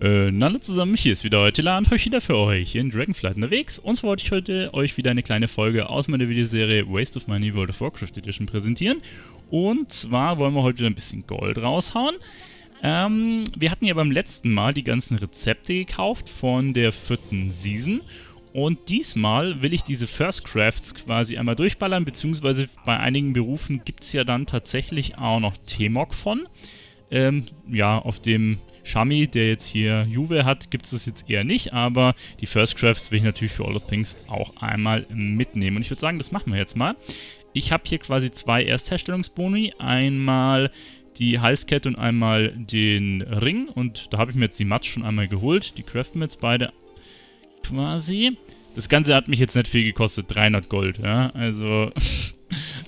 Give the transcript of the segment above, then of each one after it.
Äh, na hallo zusammen, hier ist wieder heute und heute wieder für euch in Dragonflight unterwegs. Und zwar wollte ich heute euch wieder eine kleine Folge aus meiner Videoserie Waste of Money World of Warcraft Edition präsentieren. Und zwar wollen wir heute wieder ein bisschen Gold raushauen. Ähm, wir hatten ja beim letzten Mal die ganzen Rezepte gekauft von der vierten Season. Und diesmal will ich diese First Crafts quasi einmal durchballern, beziehungsweise bei einigen Berufen gibt es ja dann tatsächlich auch noch T-Mog von. Ähm, ja, auf dem Shami, der jetzt hier Juve hat, gibt es das jetzt eher nicht, aber die First Crafts will ich natürlich für All of Things auch einmal mitnehmen. Und ich würde sagen, das machen wir jetzt mal. Ich habe hier quasi zwei Erstherstellungsboni. Einmal die Halskette und einmal den Ring. Und da habe ich mir jetzt die Mats schon einmal geholt. Die craften wir jetzt beide quasi. Das Ganze hat mich jetzt nicht viel gekostet, 300 Gold, ja. Also,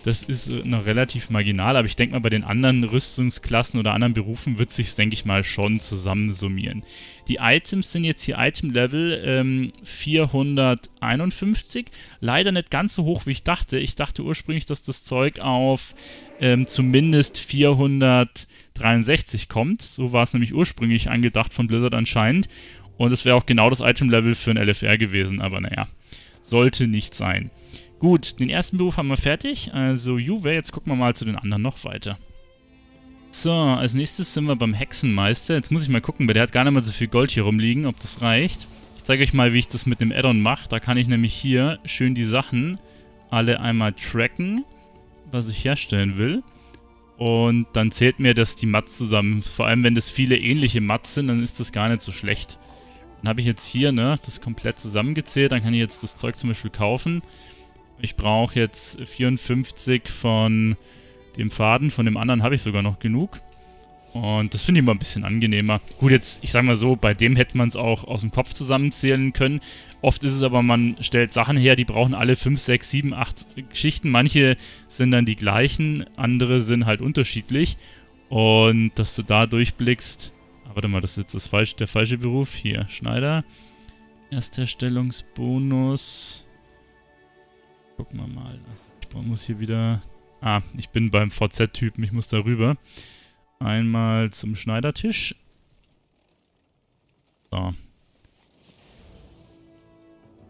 das ist noch relativ marginal, aber ich denke mal, bei den anderen Rüstungsklassen oder anderen Berufen wird sich denke ich mal, schon zusammensummieren. Die Items sind jetzt hier Item-Level ähm, 451. Leider nicht ganz so hoch, wie ich dachte. Ich dachte ursprünglich, dass das Zeug auf ähm, zumindest 463 kommt. So war es nämlich ursprünglich angedacht von Blizzard anscheinend. Und es wäre auch genau das Item-Level für ein LFR gewesen, aber naja, sollte nicht sein. Gut, den ersten Beruf haben wir fertig, also Juve, jetzt gucken wir mal zu den anderen noch weiter. So, als nächstes sind wir beim Hexenmeister. Jetzt muss ich mal gucken, weil der hat gar nicht mal so viel Gold hier rumliegen, ob das reicht. Ich zeige euch mal, wie ich das mit dem Addon mache. Da kann ich nämlich hier schön die Sachen alle einmal tracken, was ich herstellen will. Und dann zählt mir das die Mats zusammen. Vor allem, wenn das viele ähnliche Mats sind, dann ist das gar nicht so schlecht. Dann habe ich jetzt hier ne, das komplett zusammengezählt. Dann kann ich jetzt das Zeug zum Beispiel kaufen. Ich brauche jetzt 54 von dem Faden. Von dem anderen habe ich sogar noch genug. Und das finde ich immer ein bisschen angenehmer. Gut, jetzt, ich sage mal so, bei dem hätte man es auch aus dem Kopf zusammenzählen können. Oft ist es aber, man stellt Sachen her, die brauchen alle 5, 6, 7, 8 Geschichten. Manche sind dann die gleichen, andere sind halt unterschiedlich. Und dass du da durchblickst, Warte mal, das ist jetzt das falsche, der falsche Beruf. Hier, Schneider. Erstherstellungsbonus. Gucken wir mal. Also ich muss hier wieder... Ah, ich bin beim VZ-Typen. Ich muss da rüber. Einmal zum Schneidertisch. So.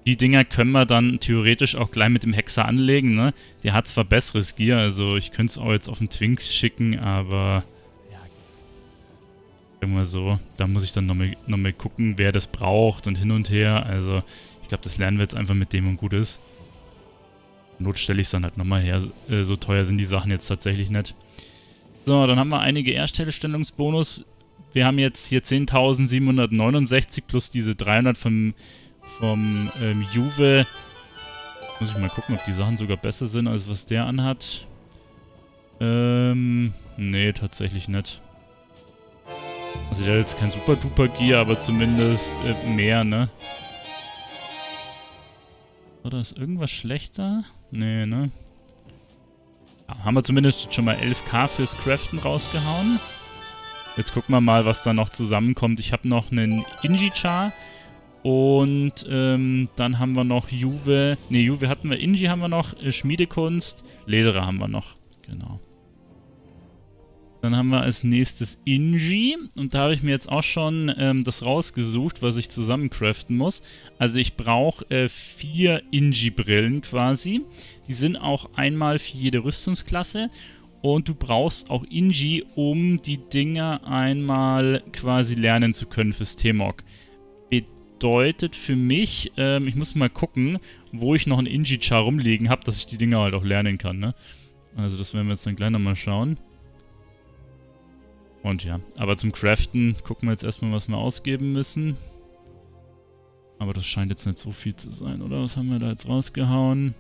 Die Dinger können wir dann theoretisch auch gleich mit dem Hexer anlegen, ne? Der hat zwar besseres Gear, also ich könnte es auch jetzt auf den Twinks schicken, aber Irgendwas so. Da muss ich dann nochmal noch mal gucken, wer das braucht und hin und her. Also, ich glaube, das lernen wir jetzt einfach mit dem und gut ist. Not stelle ich es dann halt nochmal her. Äh, so teuer sind die Sachen jetzt tatsächlich nicht. So, dann haben wir einige Erstellungsbonus. Wir haben jetzt hier 10.769 plus diese 300 vom, vom ähm, Juve. Muss ich mal gucken, ob die Sachen sogar besser sind, als was der anhat. Ähm, nee, tatsächlich nicht. Also der hat jetzt kein super duper Gear, aber zumindest äh, mehr, ne? Oder ist irgendwas schlechter? Nee, ne? Ja, haben wir zumindest schon mal 11k fürs Craften rausgehauen. Jetzt gucken wir mal, was da noch zusammenkommt. Ich habe noch einen Inji-Char. Und ähm, dann haben wir noch Juve. Ne, Juve hatten wir. Inji haben wir noch. Äh, Schmiedekunst. Lederer haben wir noch. Genau. Dann haben wir als nächstes Inji. Und da habe ich mir jetzt auch schon ähm, das rausgesucht, was ich zusammencraften muss. Also ich brauche äh, vier Inji-Brillen quasi. Die sind auch einmal für jede Rüstungsklasse. Und du brauchst auch Inji, um die Dinger einmal quasi lernen zu können fürs T-Mog. Bedeutet für mich, ähm, ich muss mal gucken, wo ich noch einen Inji-Char rumliegen habe, dass ich die Dinger halt auch lernen kann. Ne? Also das werden wir jetzt dann gleich nochmal schauen. Und ja, aber zum Craften gucken wir jetzt erstmal, was wir ausgeben müssen. Aber das scheint jetzt nicht so viel zu sein, oder? Was haben wir da jetzt rausgehauen?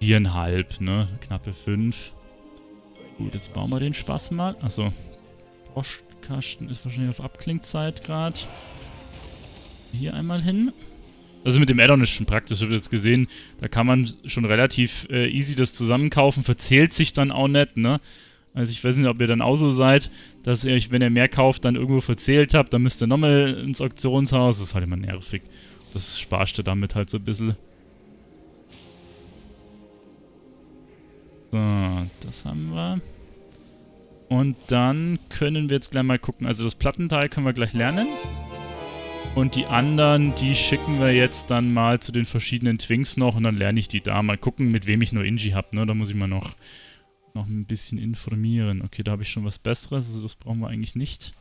Viereinhalb, ne? Knappe fünf. Gut, jetzt bauen wir den Spaß mal. Achso. Froschkasten ist wahrscheinlich auf Abklingzeit gerade. Hier einmal hin. Also mit dem Addon ist schon praktisch, ich habe jetzt gesehen, da kann man schon relativ äh, easy das zusammenkaufen, verzählt sich dann auch nicht, ne? Also ich weiß nicht, ob ihr dann auch so seid, dass ihr euch, wenn ihr mehr kauft, dann irgendwo verzählt habt, dann müsst ihr nochmal ins Auktionshaus. Das ist halt immer nervig. Das sparst du damit halt so ein bisschen. So, das haben wir. Und dann können wir jetzt gleich mal gucken. Also das Plattenteil können wir gleich lernen. Und die anderen, die schicken wir jetzt dann mal zu den verschiedenen Twinks noch und dann lerne ich die da. Mal gucken, mit wem ich nur Inji habe, ne? Da muss ich mal noch, noch ein bisschen informieren. Okay, da habe ich schon was Besseres, also das brauchen wir eigentlich nicht.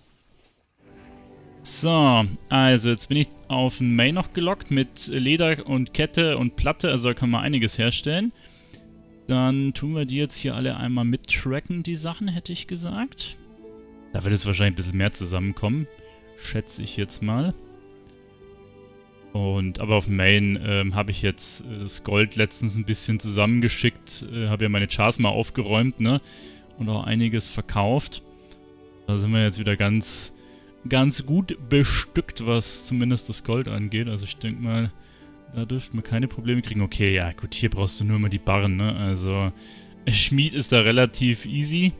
So, also jetzt bin ich auf den Main noch gelockt mit Leder und Kette und Platte, also da kann man einiges herstellen. Dann tun wir die jetzt hier alle einmal mittracken, die Sachen, hätte ich gesagt. Da wird es wahrscheinlich ein bisschen mehr zusammenkommen, schätze ich jetzt mal. Und, aber auf Main ähm, habe ich jetzt äh, das Gold letztens ein bisschen zusammengeschickt, äh, habe ja meine Chars mal aufgeräumt, ne? Und auch einiges verkauft. Da sind wir jetzt wieder ganz, ganz gut bestückt, was zumindest das Gold angeht. Also ich denke mal, da dürften wir keine Probleme kriegen. Okay, ja gut, hier brauchst du nur mal die Barren, ne? Also Schmied ist da relativ easy.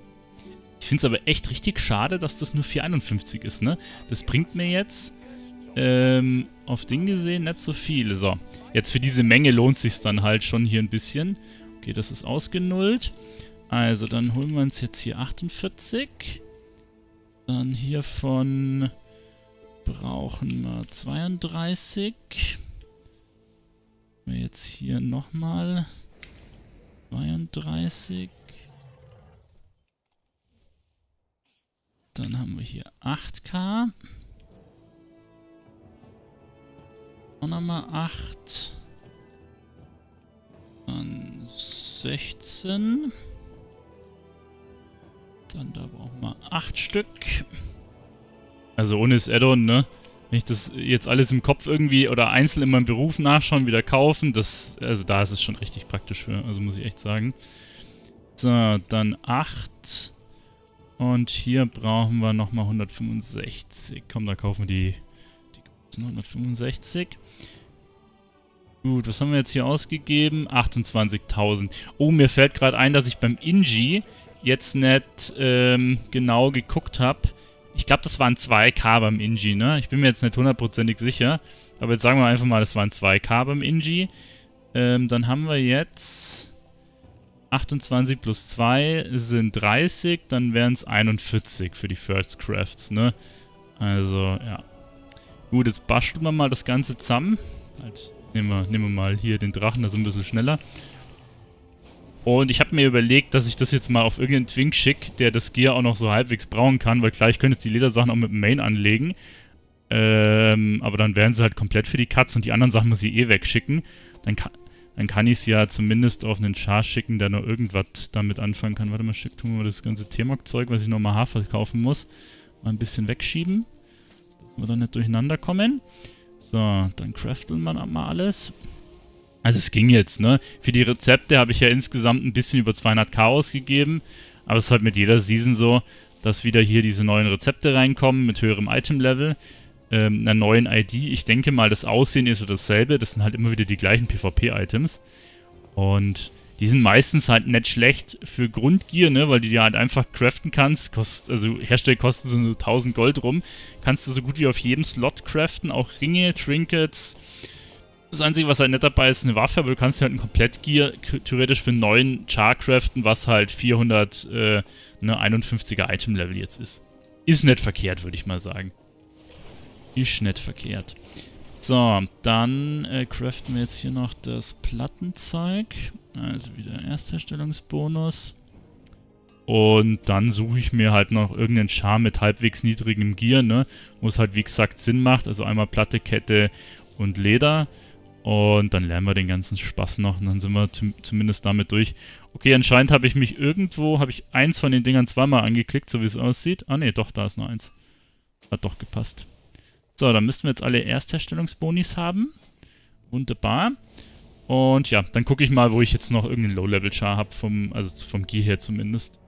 Ich finde es aber echt richtig schade, dass das nur 451 ist, ne? Das bringt mir jetzt ähm, auf Ding gesehen nicht so viel. So, jetzt für diese Menge lohnt es sich dann halt schon hier ein bisschen. Okay, das ist ausgenullt. Also, dann holen wir uns jetzt hier 48. Dann hiervon brauchen wir 32. Wir jetzt hier nochmal 32. Dann haben wir hier 8K. Auch nochmal 8. Dann 16. Dann da brauchen wir 8 Stück. Also ohne das Addon, ne? Wenn ich das jetzt alles im Kopf irgendwie oder einzeln in meinem Beruf nachschauen, wieder kaufen, das, also da ist es schon richtig praktisch für, also muss ich echt sagen. So, dann 8. Und hier brauchen wir nochmal 165. Komm, da kaufen wir die 165. Gut, was haben wir jetzt hier ausgegeben? 28.000. Oh, mir fällt gerade ein, dass ich beim Inji jetzt nicht ähm, genau geguckt habe. Ich glaube, das waren 2K beim Inji, ne? Ich bin mir jetzt nicht hundertprozentig sicher. Aber jetzt sagen wir einfach mal, das waren 2K beim Inji. Ähm, dann haben wir jetzt 28 plus 2 sind 30, dann wären es 41 für die First Crafts, ne? Also, ja. Gut, jetzt basteln wir mal das Ganze zusammen. Halt, nehmen, wir, nehmen wir mal hier den Drachen, das ist ein bisschen schneller. Und ich habe mir überlegt, dass ich das jetzt mal auf irgendeinen Twink schicke, der das Gear auch noch so halbwegs brauen kann, weil klar, ich könnte jetzt die Ledersachen auch mit dem Main anlegen. Ähm, aber dann wären sie halt komplett für die Cuts und die anderen Sachen muss ich eh wegschicken. Dann kann, dann kann ich es ja zumindest auf einen Char schicken, der noch irgendwas damit anfangen kann. Warte mal, schick, tun wir mal das ganze T-Mock-Zeug, was ich nochmal Hafer kaufen muss, mal ein bisschen wegschieben wir da nicht durcheinander kommen. So, dann crafteln wir mal alles. Also es ging jetzt, ne? Für die Rezepte habe ich ja insgesamt ein bisschen über 200k ausgegeben. Aber es ist halt mit jeder Season so, dass wieder hier diese neuen Rezepte reinkommen mit höherem Item-Level, ähm, einer neuen ID. Ich denke mal, das Aussehen ist so dasselbe. Das sind halt immer wieder die gleichen PvP-Items. Und die sind meistens halt nicht schlecht für Grundgier, ne, weil du die halt einfach craften kannst. Kost, also Herstellkosten sind so 1000 Gold rum. Kannst du so gut wie auf jedem Slot craften, auch Ringe, Trinkets. Das Einzige, was halt nicht dabei ist, eine Waffe, aber du kannst halt ein Komplettgear theoretisch für 9 Char craften, was halt 451er äh, ne, Item-Level jetzt ist. Ist nicht verkehrt, würde ich mal sagen. Ist nicht verkehrt. So, dann äh, craften wir jetzt hier noch das Plattenzeug. Also wieder Erstherstellungsbonus. Und dann suche ich mir halt noch irgendeinen Charme mit halbwegs niedrigem Gear, ne? Wo es halt wie gesagt Sinn macht. Also einmal Platte, Kette und Leder. Und dann lernen wir den ganzen Spaß noch und dann sind wir zumindest damit durch. Okay, anscheinend habe ich mich irgendwo, habe ich eins von den Dingern zweimal angeklickt, so wie es aussieht. Ah ne, doch, da ist noch eins. Hat doch gepasst. So, dann müssten wir jetzt alle Erstherstellungsbonis haben. Wunderbar. Und ja, dann gucke ich mal, wo ich jetzt noch irgendeinen Low-Level-Char habe, vom, also vom Gear her zumindest.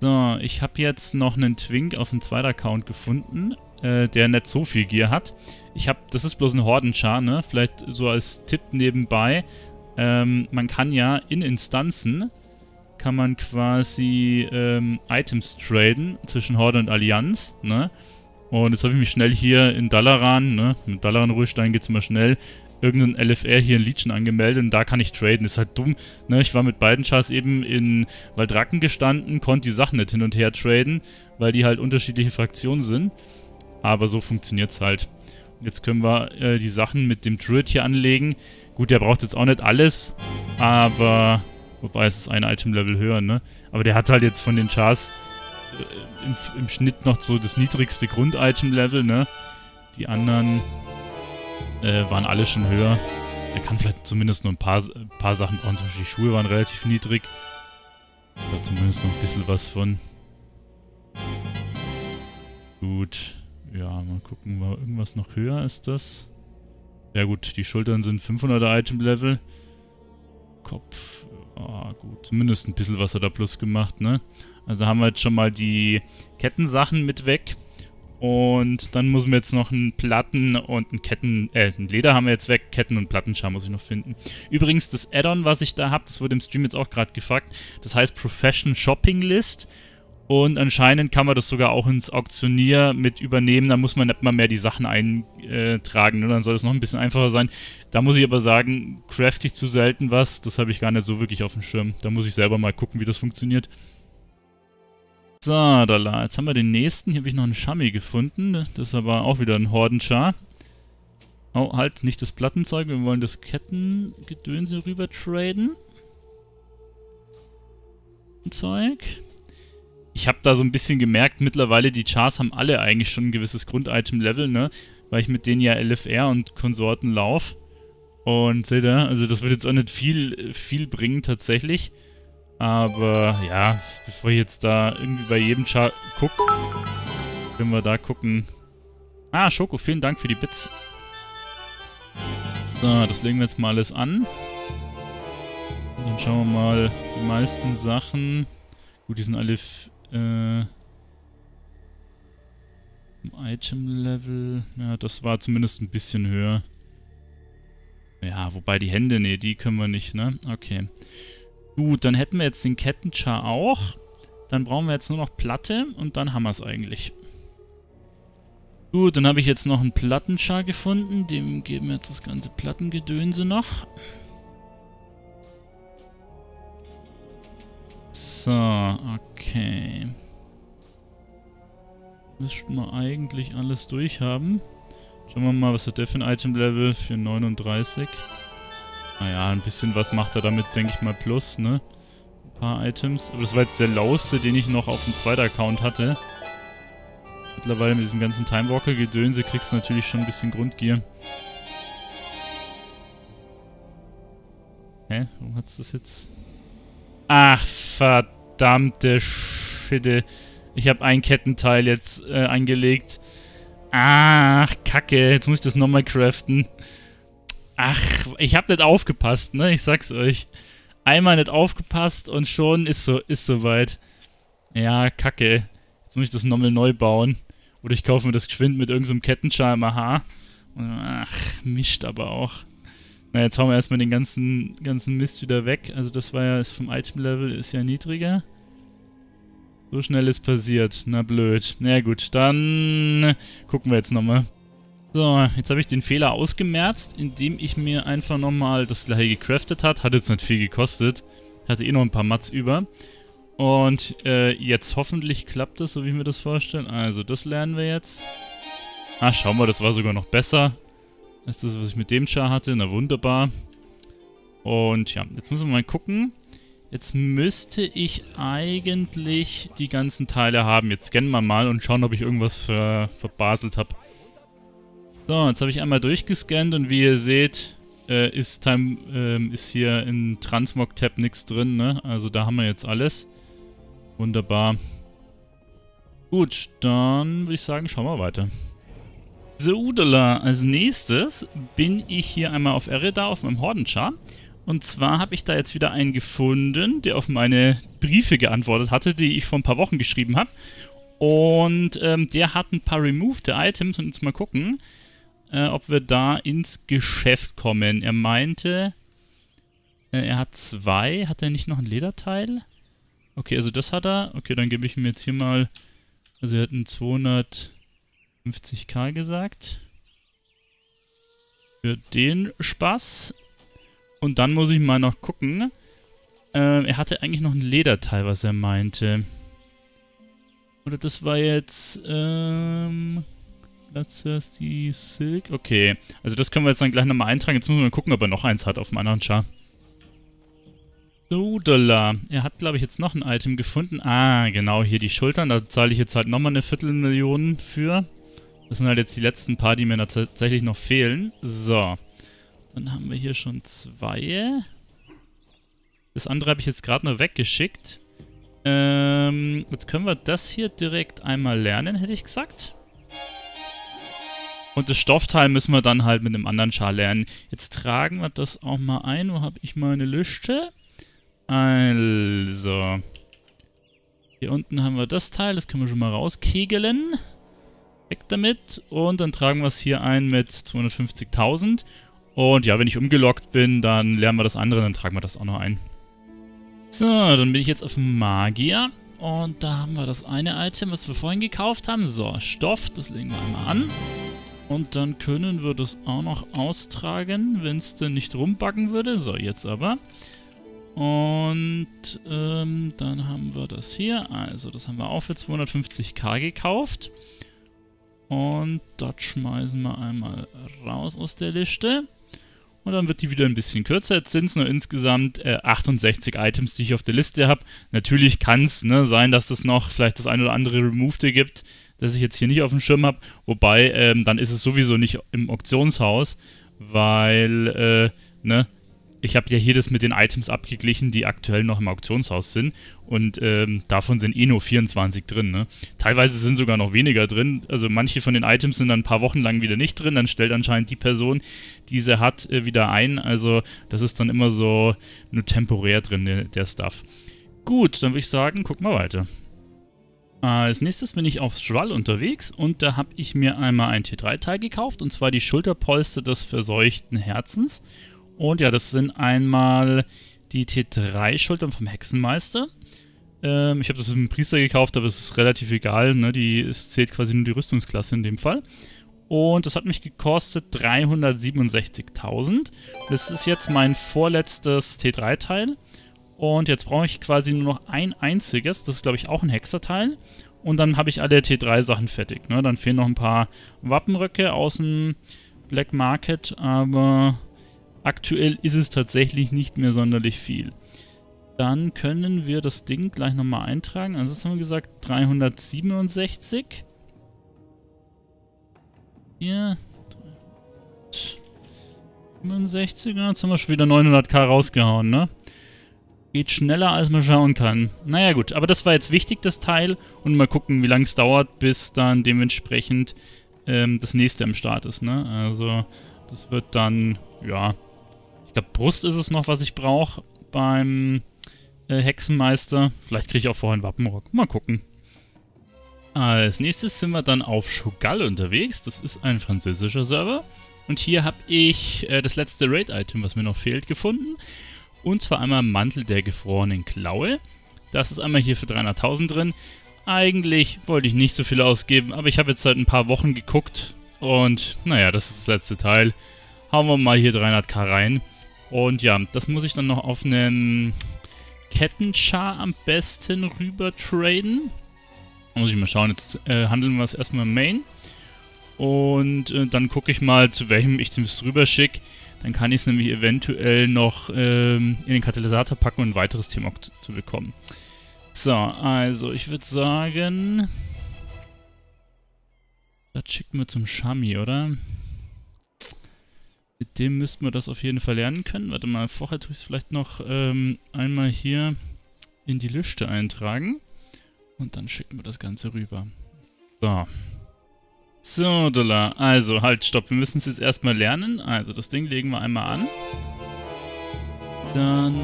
So, ich habe jetzt noch einen Twink auf dem zweiten Account gefunden, äh, der nicht so viel Gear hat. Ich habe, das ist bloß ein Horden-Char, ne? Vielleicht so als Tipp nebenbei. Ähm, man kann ja in Instanzen, kann man quasi ähm, Items traden zwischen Horde und Allianz, ne? Und jetzt habe ich mich schnell hier in Dalaran, ne? Mit Dalaran-Ruhestein geht es immer schnell, irgendein LFR hier in Legion angemeldet und da kann ich traden. Ist halt dumm. Ne? Ich war mit beiden Chars eben in Waldracken gestanden, konnte die Sachen nicht hin und her traden, weil die halt unterschiedliche Fraktionen sind. Aber so funktioniert es halt. Jetzt können wir äh, die Sachen mit dem Druid hier anlegen. Gut, der braucht jetzt auch nicht alles, aber... Wobei es ist ein Item-Level höher, ne? Aber der hat halt jetzt von den Chars äh, im, im, Schnitt noch so das niedrigste Grund-Item-Level, ne? Die anderen äh, waren alle schon höher. Er kann vielleicht zumindest nur ein paar, ein paar Sachen brauchen. Zum Beispiel die Schuhe waren relativ niedrig. Da zumindest noch ein bisschen was von. Gut. Ja, mal gucken, war irgendwas noch höher ist das? Ja gut, die Schultern sind 500er Item-Level. Kopf, ah gut, zumindest ein bisschen was hat er plus gemacht, ne? Also haben wir jetzt schon mal die Kettensachen mit weg. Und dann müssen wir jetzt noch einen Platten und einen Ketten, äh, ein Leder haben wir jetzt weg, Ketten und Plattenschar muss ich noch finden. Übrigens, das Add-on, was ich da habe, das wurde im Stream jetzt auch gerade gefragt, das heißt Profession Shopping List. Und anscheinend kann man das sogar auch ins Auktionier mit übernehmen. Da muss man nicht mal mehr die Sachen eintragen. Ne? Dann soll es noch ein bisschen einfacher sein. Da muss ich aber sagen, crafte ich zu selten was. Das habe ich gar nicht so wirklich auf dem Schirm. Da muss ich selber mal gucken, wie das funktioniert. So, da. Jetzt haben wir den nächsten. Hier habe ich noch einen Shami gefunden. Das ist aber auch wieder ein Hordenchar. Oh, halt, nicht das Plattenzeug. Wir wollen das Kettengedönse rüber traden. Zeug. Ich habe da so ein bisschen gemerkt, mittlerweile die Chars haben alle eigentlich schon ein gewisses Grunditem-Level, ne? Weil ich mit denen ja LFR und Konsorten laufe. Und seht ihr, also das wird jetzt auch nicht viel, viel bringen tatsächlich. Aber ja, bevor ich jetzt da irgendwie bei jedem Char guck, können wir da gucken. Ah, Schoko, vielen Dank für die Bits. So, das legen wir jetzt mal alles an. Und dann schauen wir mal die meisten Sachen. Gut, die sind alle äh, Item-Level. Ja, das war zumindest ein bisschen höher. Ja, wobei die Hände, nee, die können wir nicht, ne? Okay. Gut, dann hätten wir jetzt den Kettenchar auch. Dann brauchen wir jetzt nur noch Platte und dann haben wir es eigentlich. Gut, dann habe ich jetzt noch einen Plattenchar gefunden. Dem geben wir jetzt das ganze Plattengedönse noch. So, okay. Müssten wir eigentlich alles durchhaben. Schauen wir mal, was hat der für ein Item-Level für 39. Naja, ein bisschen was macht er damit, denke ich mal, plus, ne? Ein paar Items. Aber das war jetzt der lauste, den ich noch auf dem zweiten Account hatte. Mittlerweile mit diesem ganzen Timewalker-Gedönse kriegst du natürlich schon ein bisschen Grundgier. Hä? Warum hat's das jetzt... Ach, verdammte Schitte. Ich habe ein Kettenteil jetzt äh, eingelegt. Ach, kacke. Jetzt muss ich das nochmal craften. Ach, ich habe nicht aufgepasst, ne? Ich sag's euch. Einmal nicht aufgepasst und schon ist so ist soweit. Ja, kacke. Jetzt muss ich das nochmal neu bauen. Oder ich kaufe mir das geschwind mit irgendeinem so Kettenschal Aha. Ach, mischt aber auch. Na, jetzt hauen wir erstmal den ganzen, ganzen Mist wieder weg. Also das war ja, vom Item-Level ist ja niedriger. So schnell ist passiert. Na blöd. Na gut, dann gucken wir jetzt nochmal. So, jetzt habe ich den Fehler ausgemerzt, indem ich mir einfach nochmal das gleiche gecraftet hat. Hat jetzt nicht viel gekostet. Hatte eh noch ein paar Mats über. Und äh, jetzt hoffentlich klappt das, so wie ich mir das vorstelle. Also, das lernen wir jetzt. Ah, schauen wir, das war sogar noch besser. als das, was ich mit dem Char hatte. Na, wunderbar. Und ja, jetzt müssen wir mal gucken. Jetzt müsste ich eigentlich die ganzen Teile haben. Jetzt scannen wir mal und schauen, ob ich irgendwas ver verbaselt habe. So, jetzt habe ich einmal durchgescannt und wie ihr seht, äh, ist, Time, äh, ist hier in Transmog-Tab nichts drin, ne? Also da haben wir jetzt alles. Wunderbar. Gut, dann würde ich sagen, schauen wir weiter. So, Udala, als nächstes bin ich hier einmal auf Erida, auf meinem Hordenchar. Und zwar habe ich da jetzt wieder einen gefunden, der auf meine Briefe geantwortet hatte, die ich vor ein paar Wochen geschrieben habe. Und ähm, der hat ein paar removed Items und jetzt mal gucken äh, ob wir da ins Geschäft kommen. Er meinte, äh, er hat zwei. Hat er nicht noch ein Lederteil? Okay, also das hat er. Okay, dann gebe ich ihm jetzt hier mal... Also er hat ein 250k gesagt. Für den Spaß. Und dann muss ich mal noch gucken. Ähm, er hatte eigentlich noch ein Lederteil, was er meinte. Oder das war jetzt, ähm... die Silk. Okay, also das können wir jetzt dann gleich nochmal eintragen. Jetzt müssen wir mal gucken, ob er noch eins hat auf dem anderen Char. Dollar. Er hat, glaube ich, jetzt noch ein Item gefunden. Ah, genau, hier die Schultern. Da zahle ich jetzt halt nochmal eine Viertelmillion für. Das sind halt jetzt die letzten paar, die mir da tatsächlich noch fehlen. So. Dann haben wir hier schon zwei. Das andere habe ich jetzt gerade noch weggeschickt. Ähm, jetzt können wir das hier direkt einmal lernen, hätte ich gesagt. Und das Stoffteil müssen wir dann halt mit einem anderen Schal lernen. Jetzt tragen wir das auch mal ein. Wo habe ich meine Liste? Also. Hier unten haben wir das Teil, das können wir schon mal rauskegeln. Weg damit. Und dann tragen wir es hier ein mit 250.000. Und ja, wenn ich umgelockt bin, dann lernen wir das andere, dann tragen wir das auch noch ein. So, dann bin ich jetzt auf Magier. Und da haben wir das eine Item, was wir vorhin gekauft haben. So, Stoff, das legen wir einmal an. Und dann können wir das auch noch austragen, wenn es denn nicht rumbacken würde. So, jetzt aber. Und ähm, dann haben wir das hier. Also das haben wir auch für 250k gekauft. Und das schmeißen wir einmal raus aus der Liste. Und dann wird die wieder ein bisschen kürzer. Jetzt sind es nur insgesamt äh, 68 Items, die ich auf der Liste habe. Natürlich kann es ne, sein, dass es noch vielleicht das ein oder andere Removed gibt, das ich jetzt hier nicht auf dem Schirm habe. Wobei, ähm, dann ist es sowieso nicht im Auktionshaus, weil, äh, ne, ich habe ja hier das mit den Items abgeglichen, die aktuell noch im Auktionshaus sind. Und ähm, davon sind eh nur 24 drin. Ne? Teilweise sind sogar noch weniger drin. Also manche von den Items sind dann ein paar Wochen lang wieder nicht drin. Dann stellt anscheinend die Person, die sie hat, äh, wieder ein. Also das ist dann immer so nur temporär drin, der, der Stuff. Gut, dann würde ich sagen, guck mal weiter. Als nächstes bin ich auf Schwall unterwegs und da habe ich mir einmal ein T3-Teil gekauft und zwar die Schulterpolster des verseuchten Herzens und ja, das sind einmal die T3-Schultern vom Hexenmeister. Ähm, ich habe das dem Priester gekauft, aber es ist relativ egal. Ne? Die, es zählt quasi nur die Rüstungsklasse in dem Fall. Und das hat mich gekostet 367.000. Das ist jetzt mein vorletztes T3-Teil. Und jetzt brauche ich quasi nur noch ein einziges. Das ist, glaube ich, auch ein Hexerteil. Und dann habe ich alle T3-Sachen fertig. Ne? Dann fehlen noch ein paar Wappenröcke aus dem Black Market. Aber Aktuell ist es tatsächlich nicht mehr sonderlich viel. Dann können wir das Ding gleich nochmal eintragen. Also was haben wir gesagt? 367. Hier. 367. Jetzt haben wir schon wieder 900k rausgehauen, ne? Geht schneller, als man schauen kann. Naja gut, aber das war jetzt wichtig, das Teil. Und mal gucken, wie lange es dauert, bis dann dementsprechend ähm, das nächste im Start ist, ne? Also, das wird dann, ja, ich glaube, Brust ist es noch, was ich brauche beim äh, Hexenmeister. Vielleicht kriege ich auch vorher einen Wappenrock. Mal gucken. Als nächstes sind wir dann auf Chogal unterwegs. Das ist ein französischer Server. Und hier habe ich äh, das letzte Raid-Item, was mir noch fehlt, gefunden. Und zwar einmal Mantel der gefrorenen Klaue. Das ist einmal hier für 300.000 drin. Eigentlich wollte ich nicht so viel ausgeben, aber ich habe jetzt seit ein paar Wochen geguckt. Und naja, das ist das letzte Teil. Hauen wir mal hier 300k rein. Und ja, das muss ich dann noch auf einen Kettenchar am besten rüber traden. Muss ich mal schauen, jetzt äh, handeln wir es erstmal Main. Und äh, dann gucke ich mal, zu welchem ich das rüber schicke. Dann kann ich es nämlich eventuell noch ähm, in den Katalysator packen und ein weiteres Thema zu, zu bekommen. So, also ich würde sagen... Das schicken wir zum Shami, oder? Mit dem müssten wir das auf jeden Fall lernen können. Warte mal, vorher tue ich es vielleicht noch ähm, einmal hier in die Liste eintragen. Und dann schicken wir das Ganze rüber. So. So, Dollar. Also, halt, stopp. Wir müssen es jetzt erstmal lernen. Also, das Ding legen wir einmal an. Dann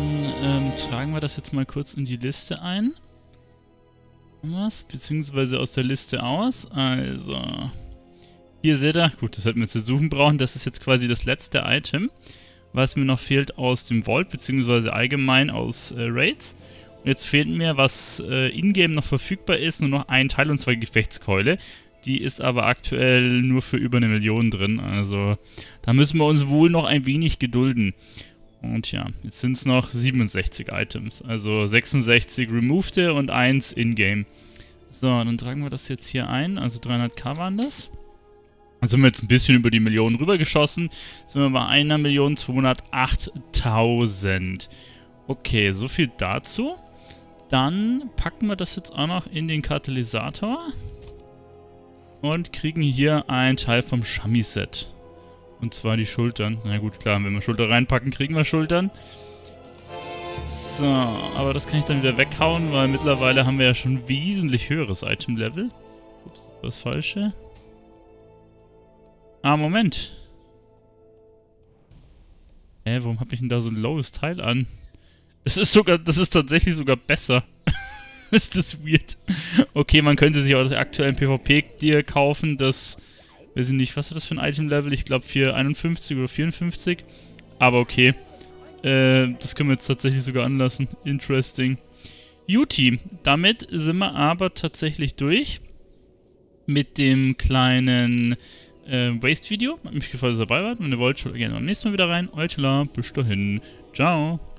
ähm, tragen wir das jetzt mal kurz in die Liste ein. Was? Beziehungsweise aus der Liste aus. Also, hier seht ihr, gut, das hätten wir zu suchen brauchen. Das ist jetzt quasi das letzte Item, was mir noch fehlt aus dem Vault, beziehungsweise allgemein aus äh, Raids. Jetzt fehlt mir, was äh, in-game noch verfügbar ist, nur noch ein Teil, und zwar Gefechtskeule. Die ist aber aktuell nur für über eine Million drin. Also da müssen wir uns wohl noch ein wenig gedulden. Und ja, jetzt sind es noch 67 Items. Also 66 removed und 1 in-game. So, dann tragen wir das jetzt hier ein. Also 300k waren das. Dann sind wir jetzt ein bisschen über die Millionen rübergeschossen. Sind wir bei 1.208.000. Okay, so viel dazu. Dann packen wir das jetzt auch noch in den Katalysator. Und kriegen hier ein Teil vom Shami-Set. Und zwar die Schultern. Na gut, klar, wenn wir Schulter reinpacken, kriegen wir Schultern. So, aber das kann ich dann wieder weghauen, weil mittlerweile haben wir ja schon wesentlich höheres Item-Level. Ups, das war das Falsche. Ah, Moment. Hä, warum habe ich denn da so ein lowes Teil an? Das ist sogar, das ist tatsächlich sogar besser. ist das weird. Okay, man könnte sich auch das aktuellen PvP-Dir kaufen, das, weiß ich nicht, was hat das für ein Item-Level? Ich glaube 451 oder 54. Aber okay. Äh, das können wir jetzt tatsächlich sogar anlassen. Interesting. Juti, damit sind wir aber tatsächlich durch mit dem kleinen äh, Waste-Video. Hat mich gefallen, dass ihr dabei wart. Wenn ihr wollt, schaut gerne beim nächsten Mal wieder rein. Euch bis dahin. Ciao.